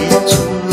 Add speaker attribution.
Speaker 1: Jesús.